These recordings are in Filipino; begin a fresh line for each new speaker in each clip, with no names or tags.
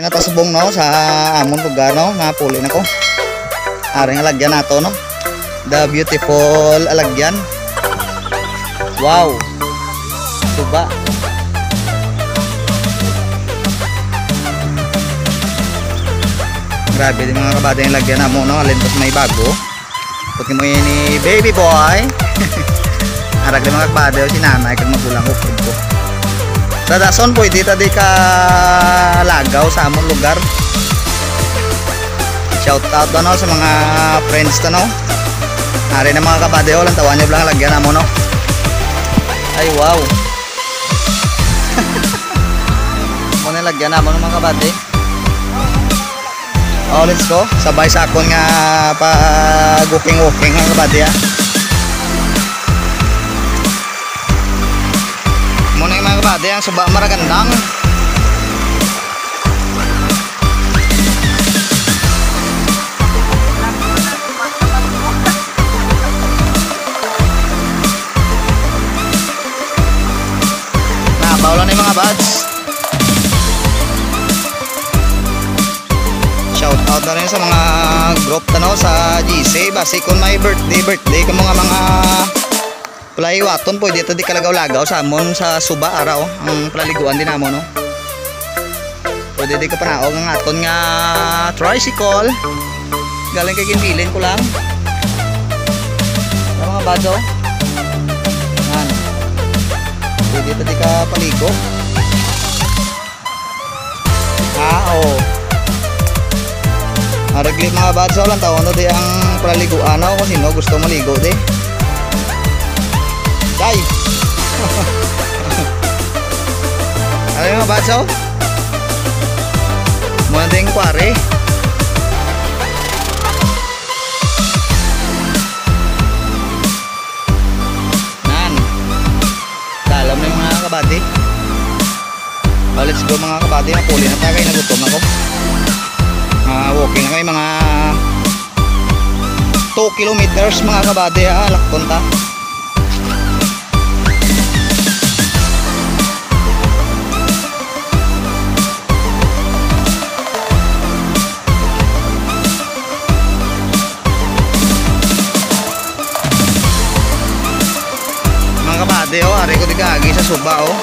na to subong no sa amon lugar no nga puli na ko. Ari nga lagyan nato no. The beautiful alagyan. Wow. Suba. Grabe din mga kabada yung lagyan na mo no. Alin tos may bago. Puti mo ni baby boy. Arag din mga kabada si nanay kag magulang ko food ko. Sa dason po, dito di ka lagaw sa among lugar. Shout out ano sa mga friends to no. Ari na mga kabadeo lang tawan nyo lang lagyan na mo no. Ay wow. Lagyan na mo no, mga kabade. Oh, let's go. Sabay sa akon nga pa walking walking mga kabade ah. Muna yung mga kabade ang suba maragandang. Nabaw lang na yung mga buds. Shout out na rin sa mga group tanaw sa GC. Basi kung may birthday, birthday ka mga mga Playwaton po dito di kalagaw-lagaw sa amon sa suba araw ang paliguan din amo no. Pwede di ka panaog ang aton nga tricycle. Galing kay ginbilin ko lang. Sa mga badzo. Yan. Pwede dito di ka paligo. Ah, oo. Aragli mga badzo lang tawon no di ang paliguan no kung sino gusto maligo di. Day! ano yung? Muna din kware. Nan. Dalam na yung mga kabady. Oh, let's go mga kabady. Napuli na tayo. Nagutom ako. Uh, walking na kayo mga 2 kilometers mga kabady. Ah, lakton ta. Digagi sa suba oh.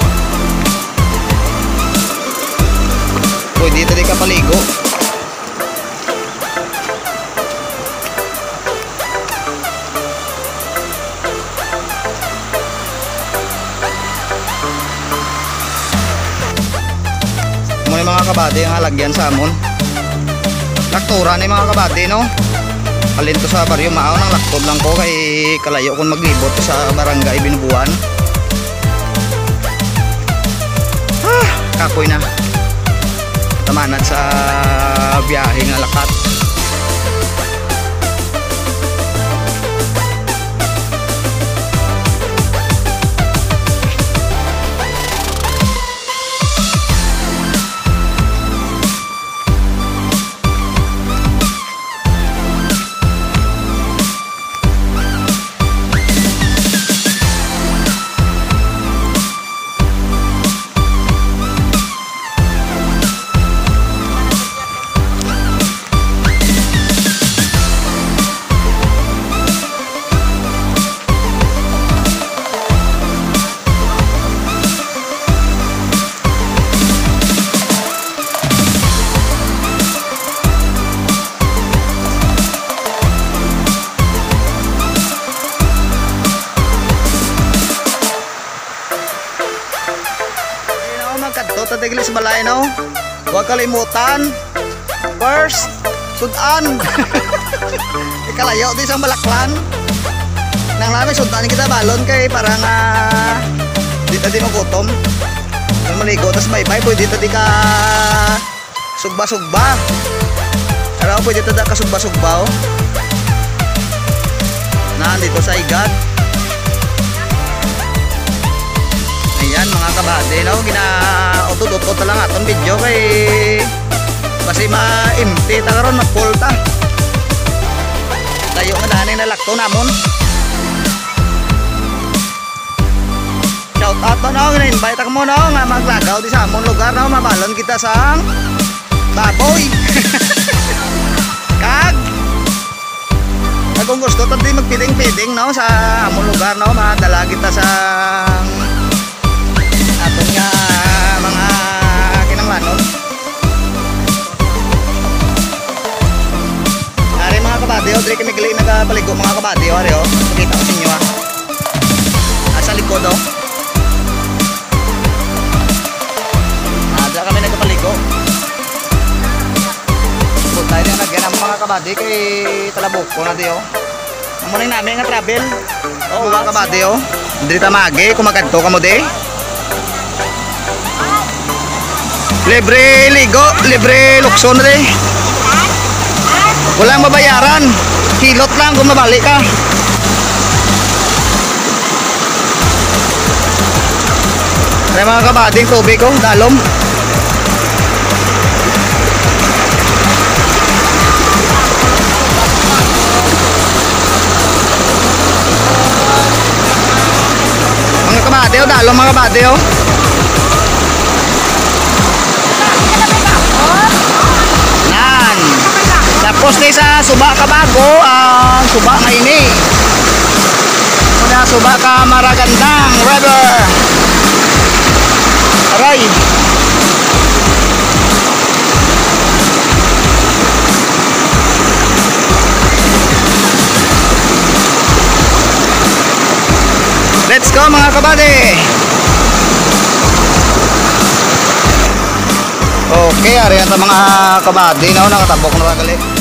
Uy, dito di ka paligo. Muna mga kabade ang halagyan sa amon. Laktura ni mga kabade no. Alin to sa baryo maaw nang laktob lang ko kay kalayo kung maglibot sa barangay Binubuan. Kapoy na. Tamanad sa biyahe nga lakat. Tiglis balay no. Huwag kalimutan. First, sudan. Ikalayo di sa malaklan. Nang namin sudan kita balon kay para nga di ta di magutom. Nang maligo tas may bay pwede ta di ka sugba-sugba. Pero pwede ta da ka sugba-sugba oh. Nandito sa igat. Ayan mga kabade no, gina udot ko talaga itong video kay kasi ma-empty talaga ron full ta. Tayo nga dahanay na lakto namon shout out to no na-invite ako mo no nga maglagaw di sa amon lugar no mabalon kita sa baboy. Kag. Kag kung gusto tadi magpiling-piling no sa amon lugar no madala kita sa kabady, oh, diri kami gali nagapaligo mga kabady, oh, ari oh. Pakita ko sa inyo ah. At sa likod oh. Ah, dyan kami nagapaligo. Bukod tayo rin nagyan ang mga kabady kay Talabok ko na di oh. Amo na namin nga travel. Oh, mga kabady oh. Diri ta magi kumagadto ka mo di. Libre ligo, libre lukson na di. Walang mabayaran. Hilot lang kung mabalik ka. Kaya mga kabading tubig ko, dalom. Mga kabade oh, dalom mga kabade Tapos sa suba ka bago, ang suba nga ini. Muna suba ka maragandang river. Aray. Let's go mga kabady. Okay, ari ta mga kabady na nakatabok na tagali.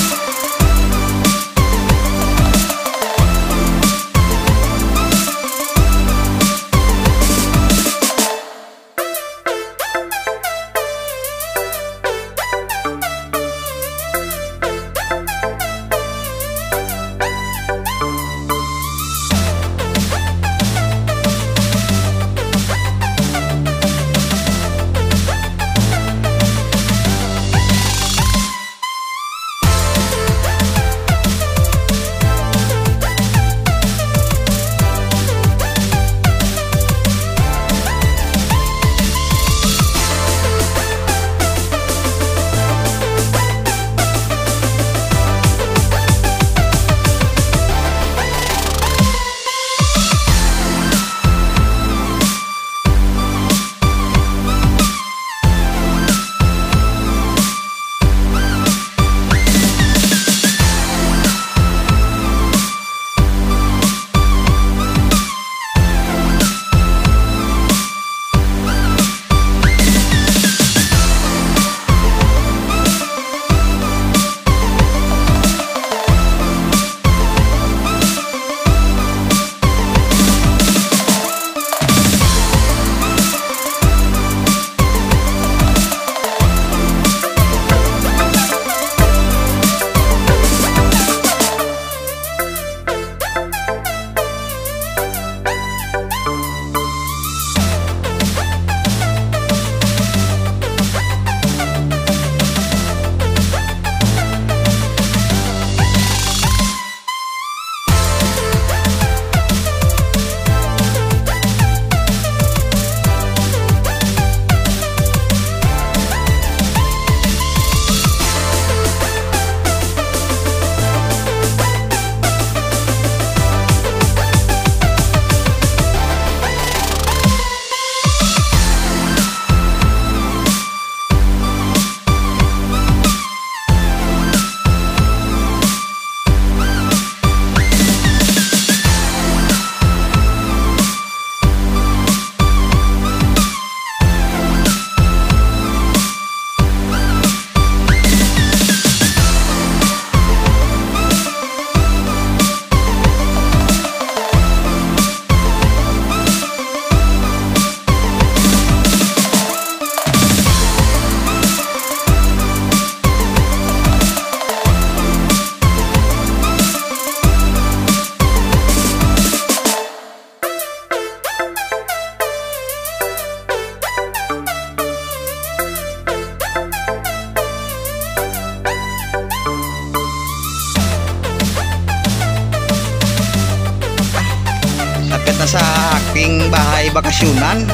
Bakasyonan.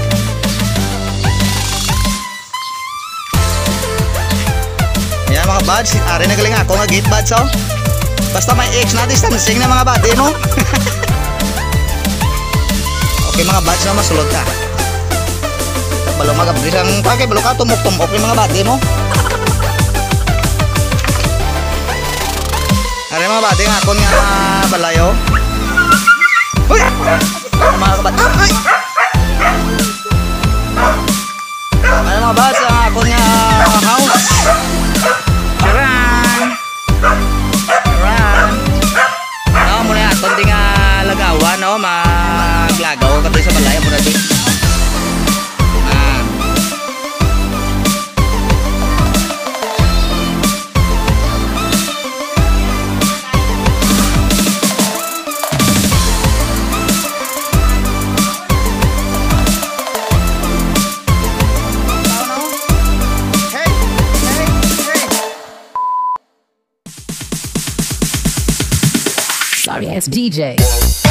Ayan mga buds, ari na galing ako nga gate buds oh. Basta may X na distancing na mga body no. Okay mga bats na masulod ka. Balo magabdi sang pake balo ka tumok-tumok yung mga bati mo. Are mga bati nga kon nga balayo. Uy!
Sorry ass DJ.